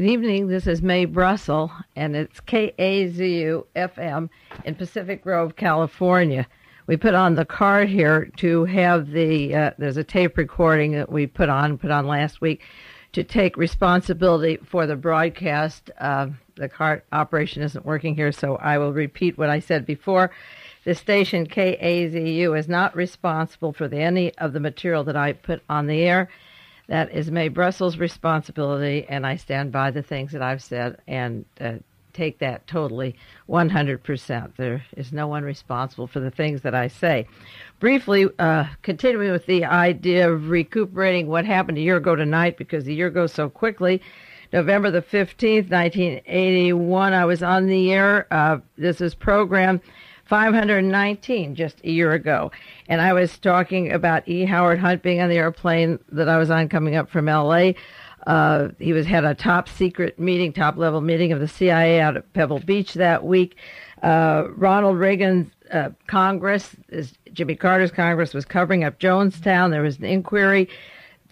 Good evening. This is Mae Brussel, and it's KAZU FM in Pacific Grove, California. We put on the card here to have the, uh, there's a tape recording that we put on, put on last week, to take responsibility for the broadcast. Uh, the card operation isn't working here, so I will repeat what I said before. The station KAZU is not responsible for the, any of the material that I put on the air. That is Mae Brussel's responsibility, and I stand by the things that I've said and uh, take that totally 100%. There is no one responsible for the things that I say. Briefly, uh, continuing with the idea of recuperating what happened a year ago tonight, because the year goes so quickly. November the 15th, 1981, I was on the air. Uh, this is program 519 just a year ago. And I was talking about E. Howard Hunt being on the airplane that I was on coming up from LA. Uh, he was had a top secret meeting, top level meeting of the CIA out at Pebble Beach that week. Uh, Ronald Reagan's uh, Congress, Jimmy Carter's Congress, was covering up Jonestown. There was an inquiry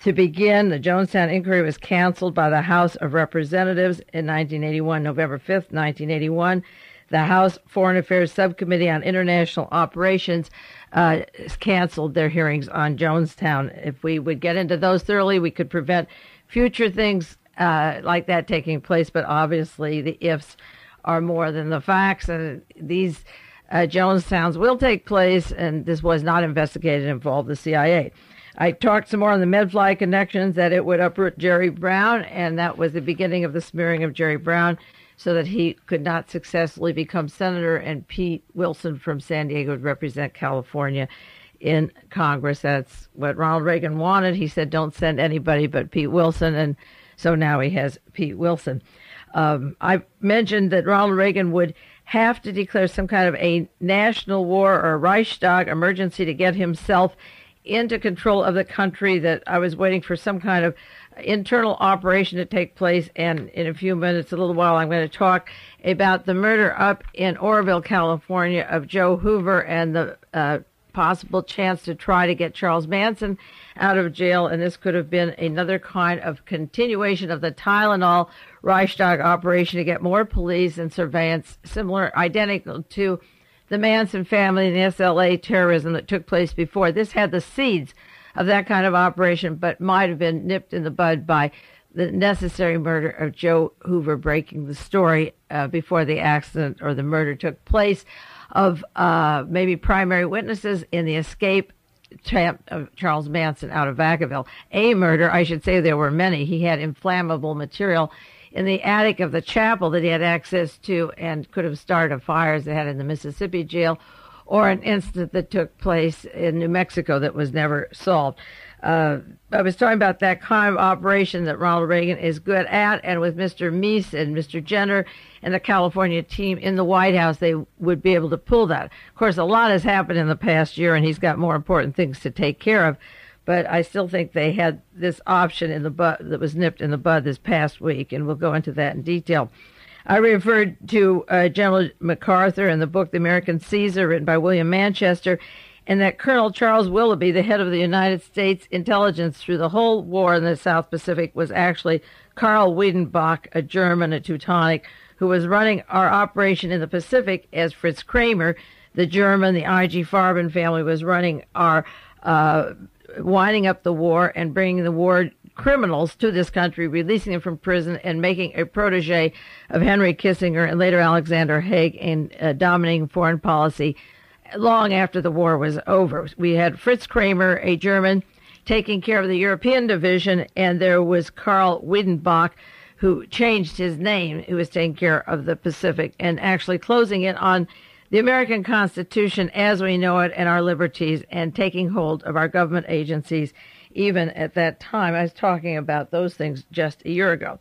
to begin. The Jonestown inquiry was canceled by the House of Representatives in 1981, November 5th, 1981 the House Foreign Affairs Subcommittee on International Operations uh, canceled their hearings on Jonestown. If we would get into those thoroughly, we could prevent future things uh, like that taking place. But obviously, the ifs are more than the facts, and these uh, Jonestowns will take place. And this was not investigated; involved the CIA. I talked some more on the Medfly connections that it would uproot Jerry Brown, and that was the beginning of the smearing of Jerry Brown so that he could not successfully become senator, and Pete Wilson from San Diego would represent California in Congress. That's what Ronald Reagan wanted. He said, "Don't send anybody but Pete Wilson," and so now he has Pete Wilson. Um, I mentioned that Ronald Reagan would have to declare some kind of a national war or Reichstag emergency to get himself into control of the country. That I was waiting for some kind of internal operation to take place. And in a few minutes, a little while, I'm going to talk about the murder up in Oroville, California, of Joe Hoover and the uh, possible chance to try to get Charles Manson out of jail. And this could have been another kind of continuation of the Tylenol Reichstag operation to get more police and surveillance, similar, identical to the Manson family and the SLA terrorism that took place before. This had the seeds of that kind of operation, but might have been nipped in the bud by the necessary murder of Joe Hoover breaking the story uh, before the accident or the murder took place of uh, maybe primary witnesses in the escape of Charles Manson out of Vacaville. A murder, I should say there were many. He had inflammable material in the attic of the chapel that he had access to and could have started a fire as they had in the Mississippi jail or an incident that took place in New Mexico that was never solved. Uh, I was talking about that kind of operation that Ronald Reagan is good at, and with Mr. Meese and Mr. Jenner and the California team in the White House, they would be able to pull that. Of course, a lot has happened in the past year, and he's got more important things to take care of. But I still think they had this option in the bud that was nipped in the bud this past week, and we'll go into that in detail. I referred to uh, General MacArthur in the book The American Caesar, written by William Manchester, and that Colonel Charles Willoughby, the head of the United States intelligence through the whole war in the South Pacific, was actually Karl Wiedenbach, a German, a Teutonic, who was running our operation in the Pacific as Fritz Kramer, the German, the I.G. Farben family was running our uh, winding up the war and bringing the war criminals to this country, releasing them from prison, and making a protege of Henry Kissinger and later Alexander Haig in uh, dominating foreign policy long after the war was over. We had Fritz Kramer, a German, taking care of the European division, and there was Karl Wiedenbach, who changed his name, who was taking care of the Pacific and actually closing it on the American Constitution as we know it and our liberties and taking hold of our government agencies even at that time. I was talking about those things just a year ago.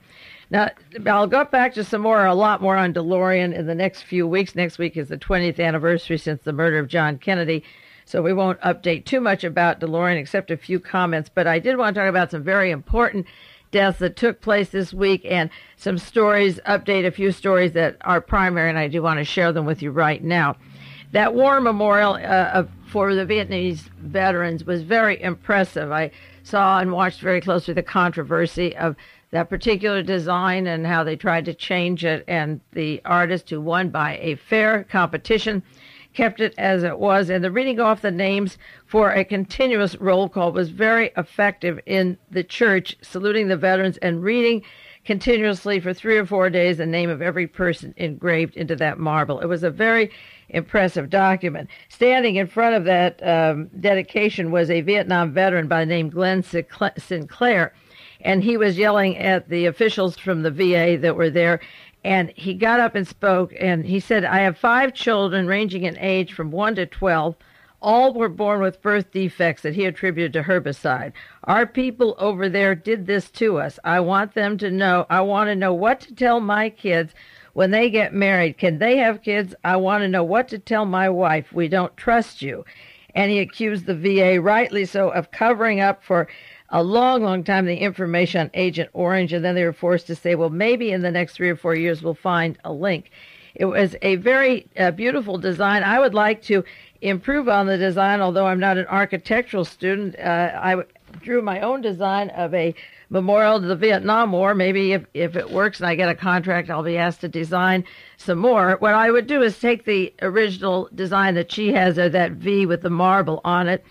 Now, I'll go back to some more, a lot more on DeLorean in the next few weeks. Next week is the 20th anniversary since the murder of John Kennedy. So we won't update too much about DeLorean except a few comments. But I did want to talk about some very important deaths that took place this week and some stories, update a few stories that are primary, and I do want to share them with you right now. That war memorial uh, of for the Vietnamese veterans was very impressive. I saw and watched very closely the controversy of that particular design and how they tried to change it. And the artist who won by a fair competition kept it as it was. And the reading off the names for a continuous roll call was very effective in the church, saluting the veterans and reading continuously for three or four days the name of every person engraved into that marble. It was a very impressive document. Standing in front of that um, dedication was a Vietnam veteran by the name Glenn Sinclair and he was yelling at the officials from the VA that were there. And he got up and spoke, and he said, I have five children ranging in age from 1 to 12. All were born with birth defects that he attributed to herbicide. Our people over there did this to us. I want them to know, I want to know what to tell my kids when they get married. Can they have kids? I want to know what to tell my wife. We don't trust you. And he accused the VA, rightly so, of covering up for a long, long time the information on Agent Orange, and then they were forced to say, well, maybe in the next three or four years we'll find a link. It was a very uh, beautiful design. I would like to improve on the design, although I'm not an architectural student. Uh, I drew my own design of a memorial to the Vietnam War. Maybe if, if it works and I get a contract, I'll be asked to design some more. What I would do is take the original design that she has of that V with the marble on it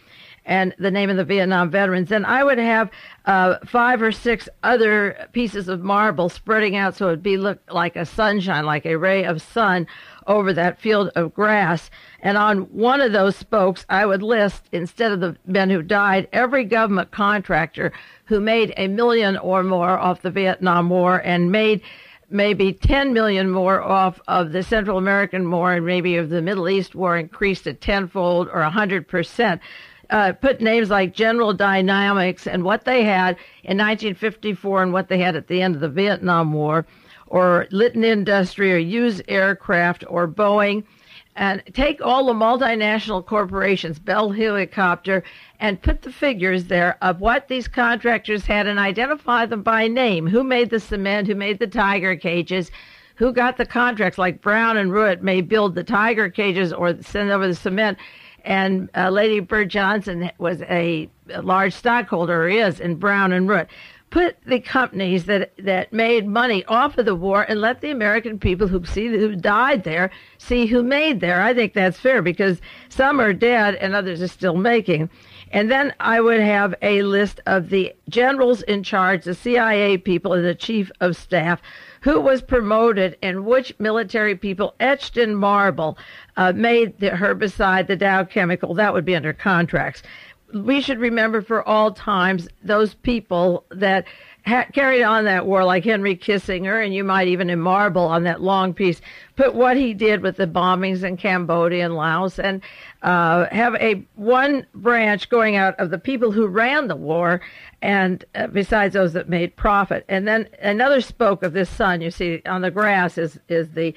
and the name of the Vietnam veterans. And I would have uh, five or six other pieces of marble spreading out so it would be look like a sunshine, like a ray of sun over that field of grass. And on one of those spokes, I would list, instead of the men who died, every government contractor who made a million or more off the Vietnam War and made maybe 10 million more off of the Central American War and maybe of the Middle East War increased at tenfold or 100 percent uh, put names like General Dynamics and what they had in 1954 and what they had at the end of the Vietnam War, or Litton Industry, or Hughes Aircraft, or Boeing, and take all the multinational corporations, Bell Helicopter, and put the figures there of what these contractors had and identify them by name. Who made the cement? Who made the tiger cages? Who got the contracts? Like Brown and Root may build the tiger cages or send over the cement and uh, Lady Bird Johnson was a, a large stockholder, or is, in Brown and Root. Put the companies that that made money off of the war and let the American people who see who died there see who made there. I think that's fair because some are dead and others are still making. And then I would have a list of the generals in charge, the CIA people, and the chief of staff who was promoted and which military people etched in marble uh, made the herbicide, the Dow chemical. That would be under contracts. We should remember for all times those people that ha- carried on that war, like Henry Kissinger, and you might even in marble on that long piece, put what he did with the bombings in Cambodia and Laos, and uh, have a one branch going out of the people who ran the war and uh, besides those that made profit. And then another spoke of this sun you see on the grass is is the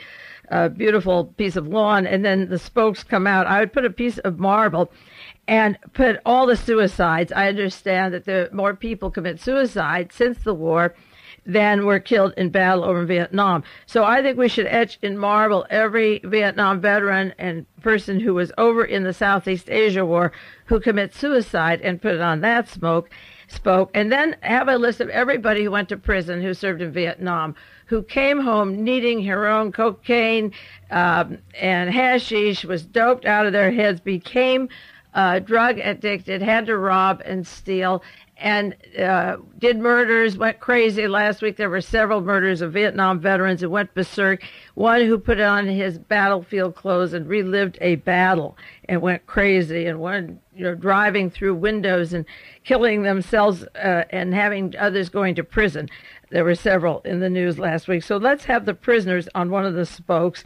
uh, beautiful piece of lawn, and then the spokes come out. I would put a piece of marble and put all the suicides. I understand that the more people commit suicide since the war than were killed in battle over Vietnam. So I think we should etch in marble every Vietnam veteran and person who was over in the Southeast Asia War who commit suicide and put it on that smoke spoke, and then have a list of everybody who went to prison who served in Vietnam, who came home needing heroin, cocaine, um, and hashish, was doped out of their heads, became uh, drug addicted, had to rob and steal, and uh, did murders, went crazy. Last week there were several murders of Vietnam veterans who went berserk. One who put on his battlefield clothes and relived a battle and went crazy, and one you know driving through windows and killing themselves uh, and having others going to prison. There were several in the news last week. So let's have the prisoners on one of the spokes,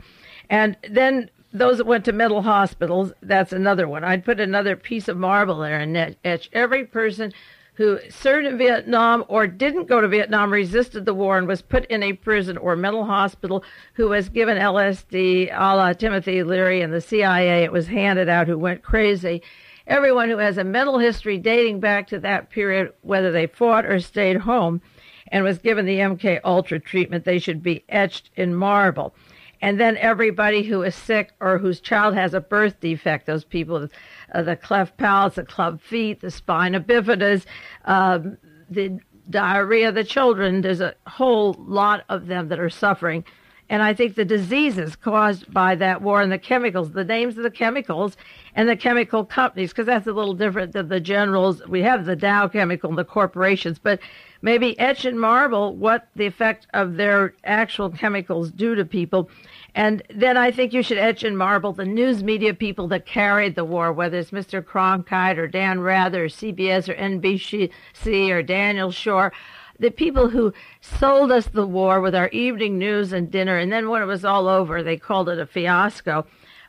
and then those that went to mental hospitals. That's another one. I'd put another piece of marble there and etch every person who served in Vietnam or didn't go to Vietnam, resisted the war, and was put in a prison or mental hospital, who was given LSD a la Timothy Leary and the CIA. It was handed out, who went crazy. Everyone who has a mental history dating back to that period, whether they fought or stayed home, and was given the MK Ultra treatment, they should be etched in marble. And then everybody who is sick or whose child has a birth defect, those people uh, the cleft palates, the club feet, the spina bifida, um, the diarrhea, the children, there's a whole lot of them that are suffering. And I think the diseases caused by that war and the chemicals, the names of the chemicals and the chemical companies, because that's a little different than the generals. We have the Dow Chemical and the corporations, but maybe etch in marble what the effect of their actual chemicals do to people. And then I think you should etch in marble the news media people that carried the war, whether it's Mr. Cronkite or Dan Rather or CBS or NBC or Daniel Schorr, the people who sold us the war with our evening news and dinner, and then when it was all over, they called it a fiasco.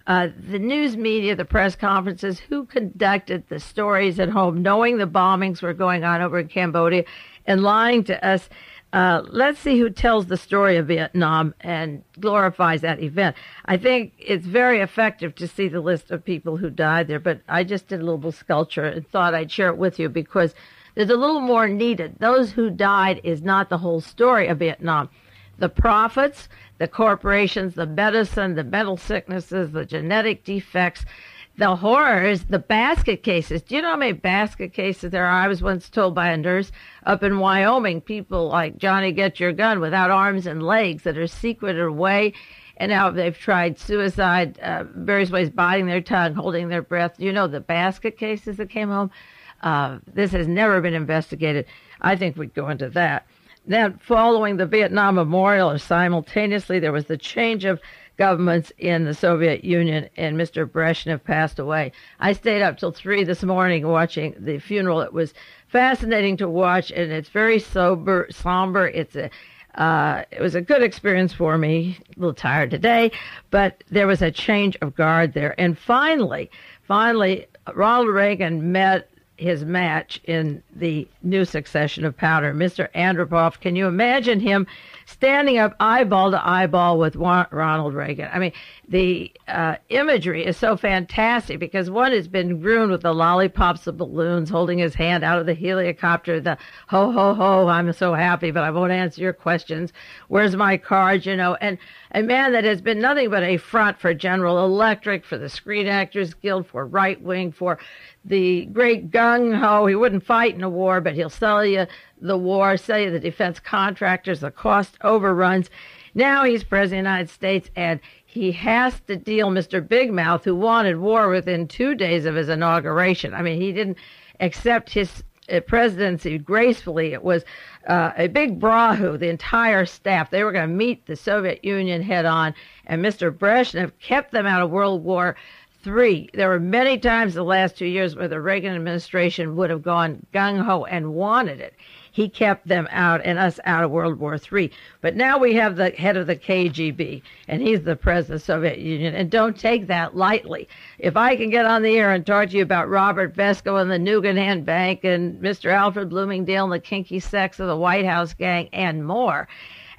Uh, the news media, the press conferences, who conducted the stories at home, knowing the bombings were going on over in Cambodia and lying to us. Uh, let's see who tells the story of Vietnam and glorifies that event. I think it's very effective to see the list of people who died there, but I just did a little sculpture and thought I'd share it with you because there's a little more needed. Those who died is not the whole story of Vietnam. The profits, the corporations, the medicine, the mental sicknesses, the genetic defects, the horrors, the basket cases. Do you know how many basket cases there are? I was once told by a nurse up in Wyoming, people like Johnny Get Your Gun without arms and legs that are secreted away. And now they've tried suicide, uh, various ways, biting their tongue, holding their breath. You know the basket cases that came home? Uh, this has never been investigated. I think we'd go into that. Then, following the Vietnam Memorial, or simultaneously, there was the change of governments in the Soviet Union, and Mr. Brezhnev passed away. I stayed up till three this morning watching the funeral. It was fascinating to watch, and it's very sober, somber. It's a uh, it was a good experience for me. A little tired today, but there was a change of guard there. And finally, finally, Ronald Reagan met his match in the new succession of powder. Mr. Andropov, can you imagine him standing up eyeball to eyeball with Ronald Reagan? I mean, the uh, imagery is so fantastic because one has been groomed with the lollipops, the balloons, holding his hand out of the helicopter, the ho, ho, ho, I'm so happy, but I won't answer your questions. Where's my card? You know, and a man that has been nothing but a front for General Electric, for the Screen Actors Guild, for right wing, for the great gung ho. He wouldn't fight in a war, but he'll sell you the war, sell you the defense contractors, the cost overruns. Now he's president of the United States, and he has to deal Mr. Big Mouth, who wanted war within two days of his inauguration. I mean, he didn't accept his presidency gracefully. It was uh, a big brahu, the entire staff. They were going to meet the Soviet Union head on, and Mr. Brezhnev kept them out of World War Three, there were many times the last two years where the Reagan administration would have gone gung ho and wanted it. He kept them out and us out of World War III. But now we have the head of the KGB, and he's the president of the Soviet Union. And don't take that lightly. If I can get on the air and talk to you about Robert Vesco and the Nugan Bank and Mr. Alfred Bloomingdale and the kinky sex of the White House gang and more,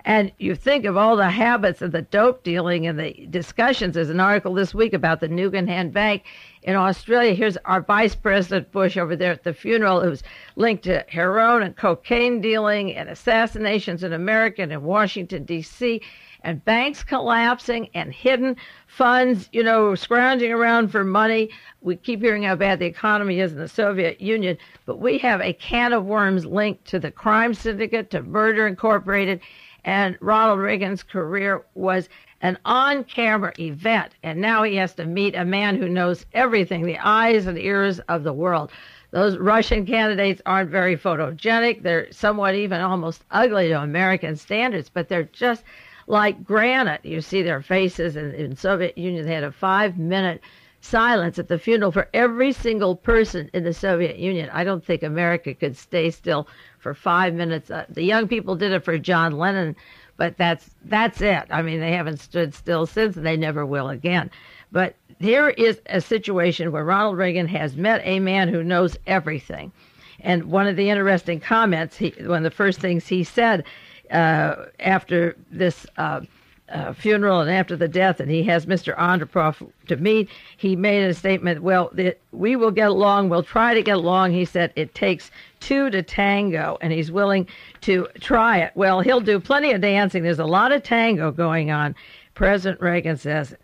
and you think of all the habits of the dope dealing and the discussions. There's an article this week about the Nugan Bank in Australia. Here's our Vice President Bush over there at the funeral, who's linked to heroin and cocaine dealing and assassinations in America and in Washington, D.C., and banks collapsing and hidden funds, you know, scrounging around for money. We keep hearing how bad the economy is in the Soviet Union, but we have a can of worms linked to the crime syndicate, to Murder Incorporated and Ronald Reagan's career was an on camera event. And now he has to meet a man who knows everything the eyes and ears of the world. Those Russian candidates aren't very photogenic. They're somewhat even almost ugly to American standards, but they're just like granite. You see their faces. In, in Soviet Union, they had a five minute silence at the funeral for every single person in the Soviet Union. I don't think America could stay still for five minutes. Uh, the young people did it for John Lennon, but that's that's it. I mean, they haven't stood still since, and they never will again. But here is a situation where Ronald Reagan has met a man who knows everything. And one of the interesting comments, he, one of the first things he said uh, after this uh, uh, funeral and after the death, and he has Mr. Andropov to meet, he made a statement. Well, the, we will get along. We'll try to get along. He said it takes two to tango, and he's willing to try it. Well, he'll do plenty of dancing. There's a lot of tango going on. President Reagan says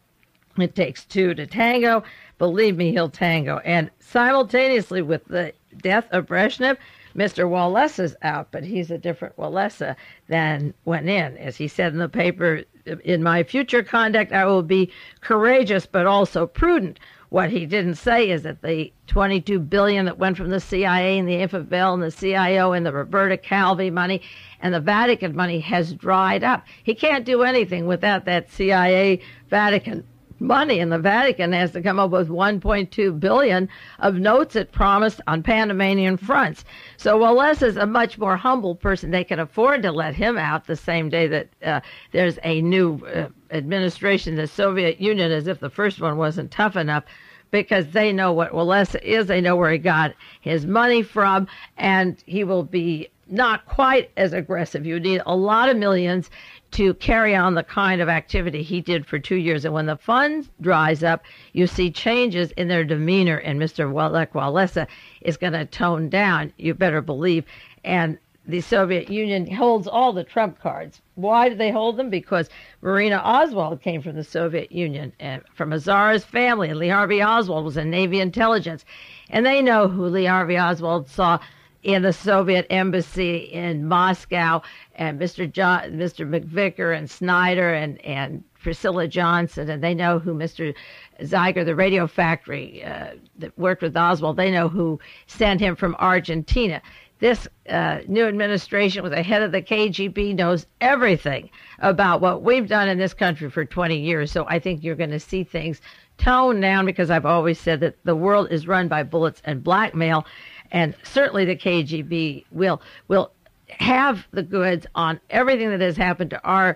it takes two to tango. Believe me, he'll tango. And simultaneously with the death of Brezhnev, Mr. Walesa's out, but he's a different Walesa than went in. As he said in the paper, in my future conduct, I will be courageous but also prudent. What he didn't say is that the 22 billion that went from the CIA and the Infobel and the CIO and the Roberto Calvi money and the Vatican money has dried up. He can't do anything without that CIA Vatican money and the Vatican has to come up with 1.2 billion of notes it promised on Panamanian fronts. So Walesa is a much more humble person. They can afford to let him out the same day that uh, there's a new uh, administration, the Soviet Union, as if the first one wasn't tough enough. Because they know what Walesa is, they know where he got his money from, and he will be not quite as aggressive. You need a lot of millions to carry on the kind of activity he did for two years. And when the fund dries up, you see changes in their demeanor, and Mr. Lech Walesa is going to tone down, you better believe. And the Soviet Union holds all the trump cards. Why do they hold them? Because Marina Oswald came from the Soviet Union and from a czar's family, and Lee Harvey Oswald was in Navy intelligence. And they know who Lee Harvey Oswald saw in the Soviet embassy in Moscow, and Mr. John, Mr. McVickar and Snyder and and Priscilla Johnson, and they know who Mr. Zeiger, the radio factory uh, that worked with Oswald, they know who sent him from Argentina. This uh, new administration, with the head of the KGB, knows everything about what we've done in this country for 20 years. So I think you're going to see things tone down because I've always said that the world is run by bullets and blackmail and certainly the KGB will will have the goods on everything that has happened to our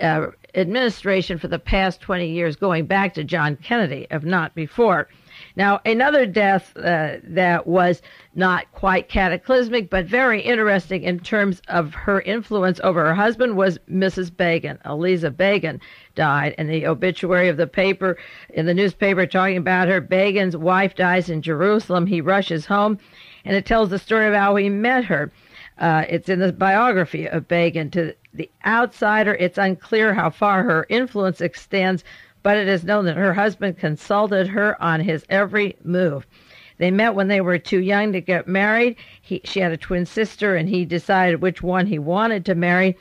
uh, administration for the past 20 years, going back to John Kennedy, if not before. Now, another death uh, that was not quite cataclysmic, but very interesting in terms of her influence over her husband was Mrs. Begin. Aliza Begin died, and the obituary of the paper, in the newspaper, talking about her. Begin's wife dies in Jerusalem. He rushes home and it tells the story of how he met her. Uh, it's in the biography of Begin. To the outsider, it's unclear how far her influence extends, but it is known that her husband consulted her on his every move. They met when they were too young to get married. He, she had a twin sister, and he decided which one he wanted to marry.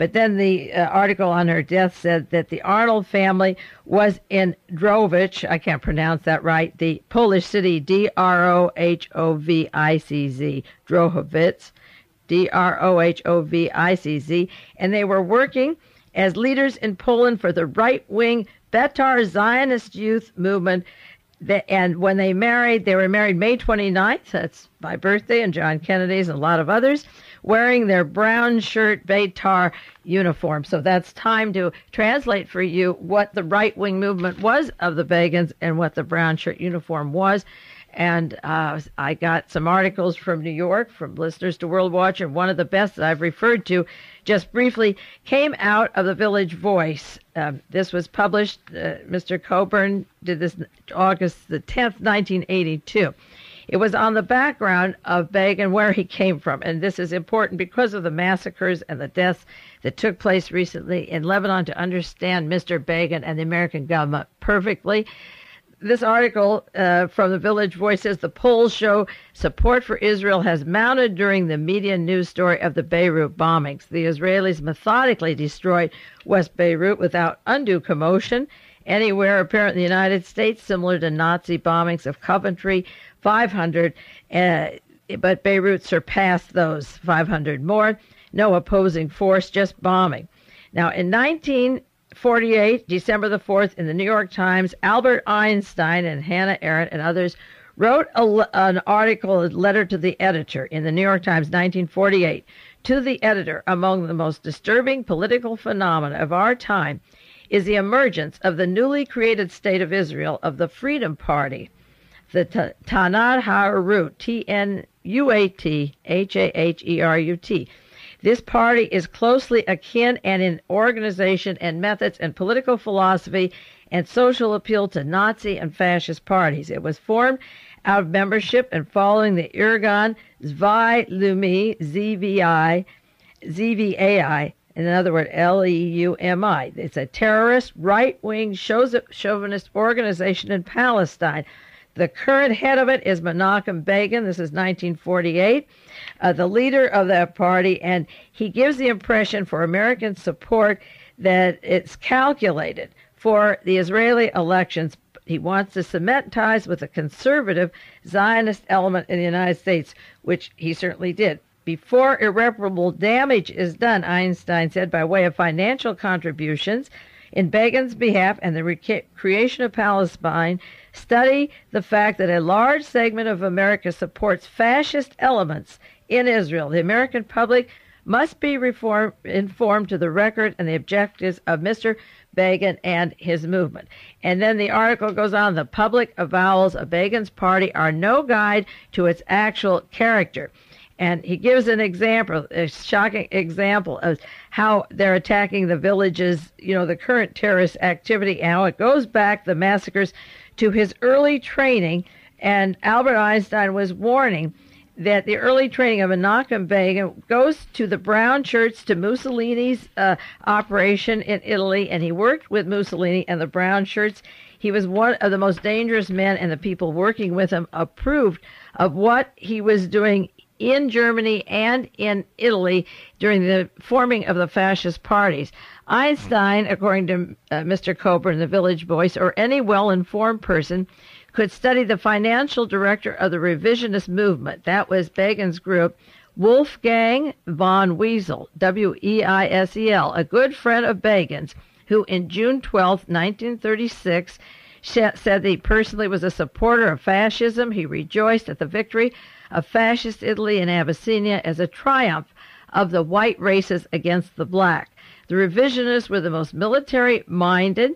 But then the uh, article on her death said that the Arnold family was in Drohvic, I can't pronounce that right, the Polish city D R O H O V I C Z, Drohowitz, D R O H O V I C Z, and they were working as leaders in Poland for the right wing Betar Zionist youth movement and when they married, they were married May 29th. That's my birthday and John Kennedy's and a lot of others, wearing their brown shirt Beitar uniform. So that's time to translate for you what the right wing movement was of the Begins and what the brown shirt uniform was. And uh, I got some articles from New York from listeners to World Watch, and one of the best that I've referred to just briefly came out of the Village Voice. Um, this was published, uh, Mr. Cockburn did this August the 10th, 1982. It was on the background of Begin where he came from, and this is important because of the massacres and the deaths that took place recently in Lebanon to understand Mr. Begin and the American government perfectly this article uh, from the Village Voice says the polls show support for Israel has mounted during the media news story of the Beirut bombings. The Israelis methodically destroyed West Beirut without undue commotion anywhere apparent in the United States, similar to Nazi bombings of Coventry, 500, uh, but Beirut surpassed those 500 more. No opposing force, just bombing. Now, in 1948, December the 4th, in the New York Times, Albert Einstein and Hannah Arendt and others wrote a, an article, a letter to the editor in the New York Times, 1948. To the editor, among the most disturbing political phenomena of our time is the emergence of the newly created state of Israel of the Freedom Party, the Tnuat Haherut, T N U A T H A H E R U T. This party is closely akin and in organization and methods and political philosophy and social appeal to Nazi and fascist parties. It was formed out of membership and following the Irgun Zvai Leumi ZVI ZVAI in other words, L E U M I. It's a terrorist, right wing, chauvinist organization in Palestine. The current head of it is Menachem Begin. This is 1948, uh, the leader of that party, and he gives the impression for American support that it's calculated for the Israeli elections. He wants to cement ties with a conservative Zionist element in the United States, which he certainly did. Before irreparable damage is done, Einstein said, by way of financial contributions in Begin's behalf and the re- creation of Palestine, study the fact that a large segment of America supports fascist elements in Israel. The American public must be reform, informed to the record and the objectives of Mr. Begin and his movement. And then the article goes on the public avowals of Begin's party are no guide to its actual character. And he gives an example, a shocking example of how they're attacking the villages, you know, the current terrorist activity, and how it goes back, the massacres, to his early training. And Albert Einstein was warning that the early training of Menachem Begin goes to the brown shirts to Mussolini's uh, operation in Italy, and he worked with Mussolini and the brown shirts. He was one of the most dangerous men, and the people working with him approved of what he was doing in Germany and in Italy during the forming of the fascist parties. Einstein, according to uh, Mr. Cockburn, the Village Voice, or any well informed person, could study the financial director of the revisionist movement. That was Begin's group. Wolfgang von Weisel, W E I S E L, a good friend of Begin's, who in June 12, 1936, said that he personally was a supporter of fascism. He rejoiced at the victory of fascist Italy and Abyssinia as a triumph of the white races against the black. The revisionists were the most military minded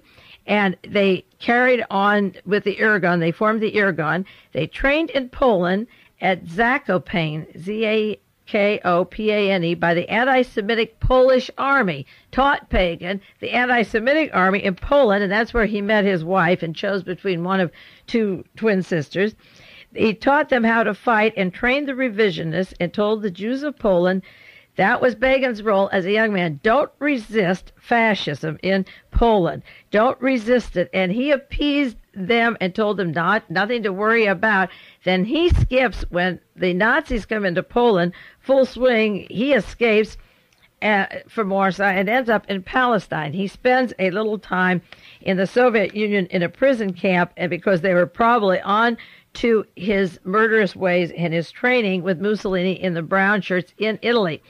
and they carried on with the Irgun. They formed the Irgun. They trained in Poland at Zakopane, Z A K O P A N E, by the anti Semitic Polish army, taught Pagan, the anti Semitic army in Poland, and that's where he met his wife and chose between one of two twin sisters. He taught them how to fight and trained the revisionists and told the Jews of Poland that was Begin's role as a young man. Don't resist fascism in Poland. Don't resist it. And he appeased them and told them not nothing to worry about. Then he skips when the Nazis come into Poland, full swing. He escapes uh, from Warsaw and ends up in Palestine. He spends a little time in the Soviet Union in a prison camp, and because they were probably on to his murderous ways and his training with Mussolini in the brown shirts in Italy.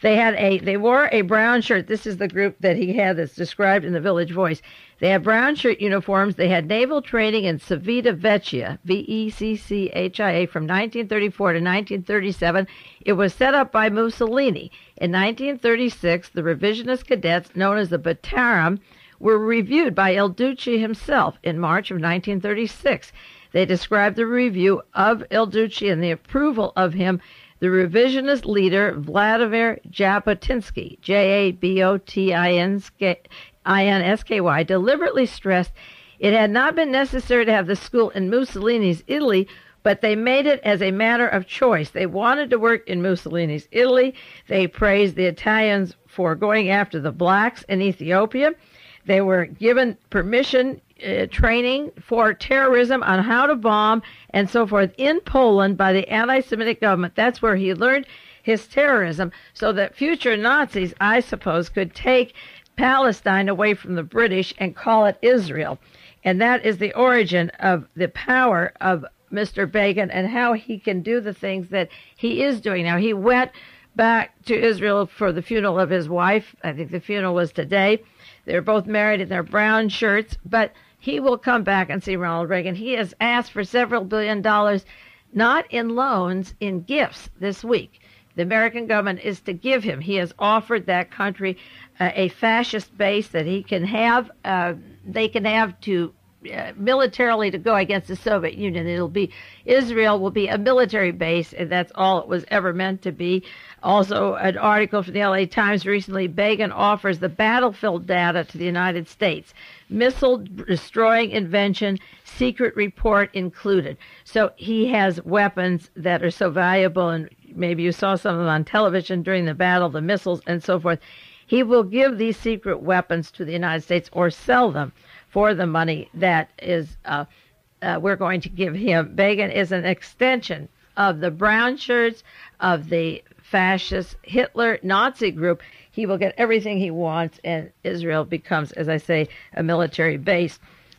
They had a they wore a brown shirt. This is the group that he had that's described in the Village Voice. They had brown shirt uniforms. They had naval training in Civita Vecchia, V E C C H I A, from 1934 to 1937. It was set up by Mussolini. In 1936, the revisionist cadets, known as the Bataram, were reviewed by Il Duce himself in March of 1936. They described the review of Il Duce and the approval of him. The revisionist leader, Vladimir Jabotinsky, J A B O T I N S K Y, deliberately stressed it had not been necessary to have the school in Mussolini's Italy, but they made it as a matter of choice. They wanted to work in Mussolini's Italy. They praised the Italians for going after the blacks in Ethiopia. They were given permission uh, training for terrorism on how to bomb and so forth in Poland by the anti Semitic government. That's where he learned his terrorism so that future Nazis, I suppose, could take Palestine away from the British and call it Israel. And that is the origin of the power of Mr. Begin and how he can do the things that he is doing now. He went back to Israel for the funeral of his wife. I think the funeral was today. They're both married in their brown shirts, but he will come back and see Ronald Reagan. He has asked for several billion dollars, not in loans, in gifts this week. The American government is to give him. He has offered that country uh, a fascist base that he can have. Uh, they can have to uh, militarily to go against the Soviet Union. It'll be Israel will be a military base, and that's all it was ever meant to be. Also, an article from the LA Times recently: Begin offers the battlefield data to the United States, missile destroying invention, secret report included. So he has weapons that are so valuable, and maybe you saw some of them on television during the battle, the missiles and so forth. He will give these secret weapons to the United States or sell them for the money that is uh, uh, we're going to give him. Begin is an extension of the brown shirts of the fascist Hitler Nazi group. He will get everything he wants, and Israel becomes, as I say, a military base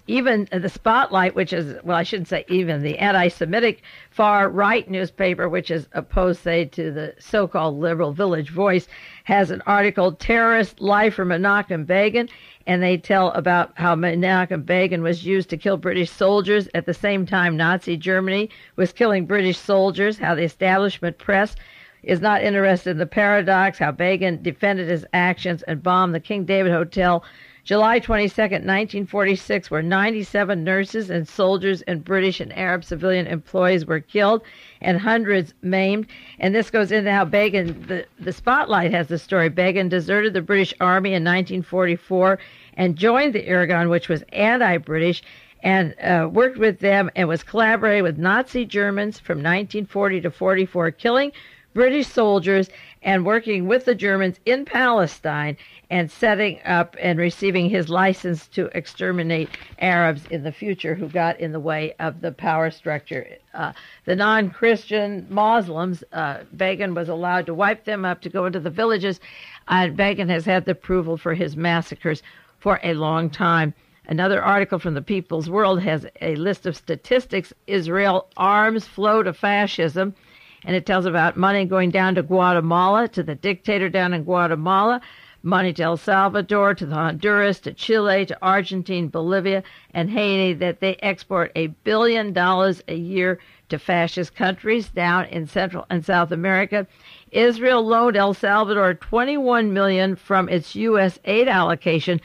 even the Spotlight, which is, well, I shouldn't say even, the anti Semitic far right newspaper, which is opposed, say, to the so called liberal Village Voice, has an article, Terrorist Life for Menachem Begin, and they tell about how Menachem Begin was used to kill British soldiers at the same time Nazi Germany was killing British soldiers, how the establishment press is not interested in the paradox, how Begin defended his actions and bombed the King David Hotel July 22, 1946, where 97 nurses and soldiers and British and Arab civilian employees were killed and hundreds maimed. And this goes into how Begin, the, the Spotlight has the story. Begin deserted the British Army in 1944 and joined the Irgun, which was anti British, and uh, worked with them and was collaborating with Nazi Germans from 1940 to 44, killing British soldiers and working with the Germans in Palestine and setting up and receiving his license to exterminate Arabs in the future who got in the way of the power structure. Uh, the non Christian Muslims, uh, Begin was allowed to wipe them up to go into the villages, and Begin has had the approval for his massacres for a long time. Another article from the People's World has a list of statistics Israel arms flow to fascism and it tells about money going down to Guatemala, to the dictator down in Guatemala, money to El Salvador, to the Honduras, to Chile, to Argentina, Bolivia, and Haiti, that they export a billion dollars a year to fascist countries down in Central and South America. Israel loaned El Salvador 21 million from its U.S. aid allocation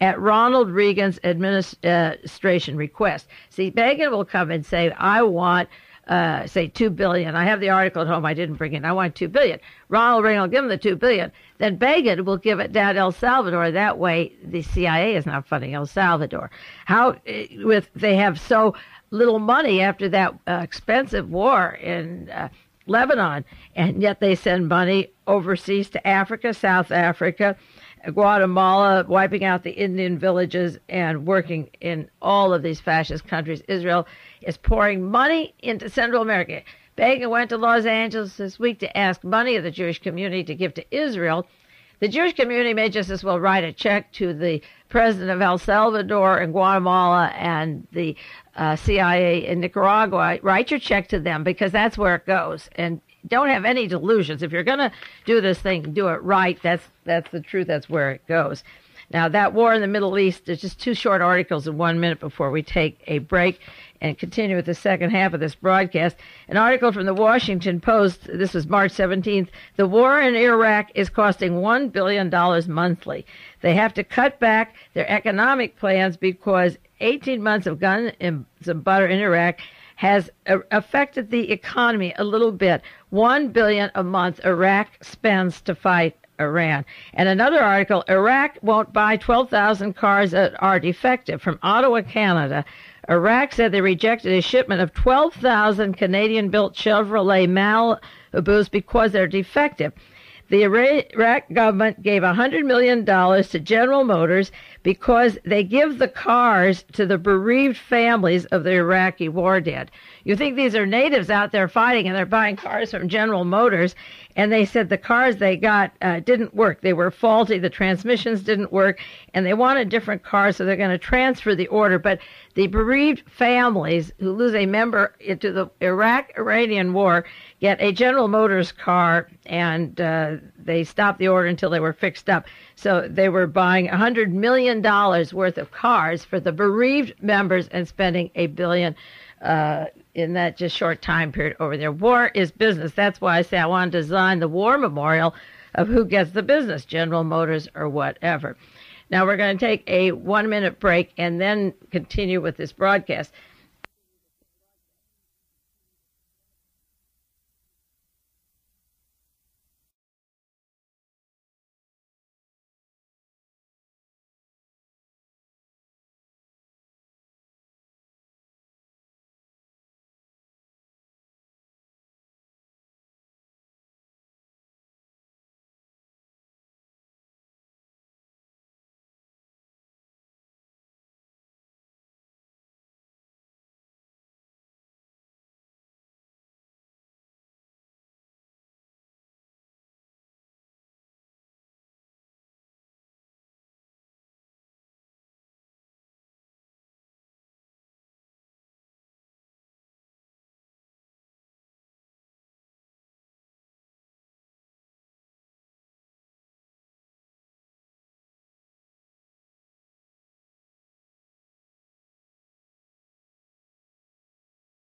at Ronald Reagan's uh, administration request. See, Begin will come and say, I want uh, say two billion. I have the article at home. I didn't bring it. I want two billion. Ronald Reagan will give him the two billion. Then Begin will give it down El Salvador. That way, the CIA is not funding El Salvador. How uh, with they have so little money after that uh, expensive war in uh, Lebanon, and yet they send money overseas to Africa, South Africa. Guatemala, wiping out the Indian villages and working in all of these fascist countries. Israel is pouring money into Central America. Begin went to Los Angeles this week to ask money of the Jewish community to give to Israel. The Jewish community may just as well write a check to the president of El Salvador and Guatemala and the uh, CIA in Nicaragua. Write your check to them because that's where it goes. And don't have any delusions. If you're going to do this thing, do it right. That's that's the truth. That's where it goes. Now that war in the Middle East. There's just two short articles in one minute before we take a break and continue with the second half of this broadcast. An article from the Washington Post. This was March 17th. The war in Iraq is costing one billion dollars monthly. They have to cut back their economic plans because 18 months of guns and some butter in Iraq has uh, affected the economy a little bit. One billion a month Iraq spends to fight Iran. And another article, Iraq won't buy 12,000 cars that are defective from Ottawa, Canada. Iraq said they rejected a shipment of 12,000 Canadian built Chevrolet Malibus because they're defective. The Iraq government gave $100 million to General Motors because they give the cars to the bereaved families of the Iraqi war dead. You think these are natives out there fighting and they're buying cars from General Motors, and they said the cars they got uh, didn't work. They were faulty, the transmissions didn't work, and they wanted different cars, so they're going to transfer the order. But the bereaved families who lose a member into the Iraq Iranian war get a General Motors car, and uh, they stopped the order until they were fixed up. So they were buying $100 million worth of cars for the bereaved members and spending a billion uh, in that just short time period over there. War is business. That's why I say I want to design the war memorial of who gets the business, General Motors or whatever. Now we're going to take a one minute break and then continue with this broadcast.